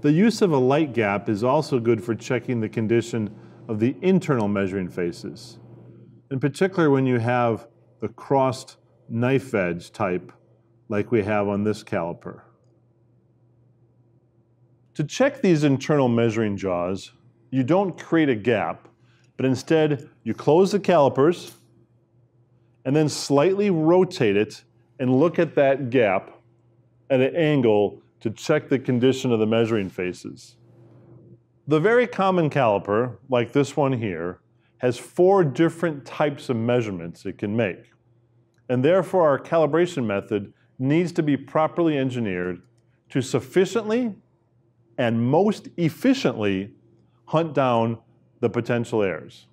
The use of a light gap is also good for checking the condition of the internal measuring faces. In particular, when you have the crossed knife edge type like we have on this caliper. To check these internal measuring jaws, you don't create a gap, but instead you close the calipers and then slightly rotate it and look at that gap at an angle to check the condition of the measuring faces. The very common caliper, like this one here, has four different types of measurements it can make. And therefore our calibration method needs to be properly engineered to sufficiently and most efficiently hunt down the potential errors.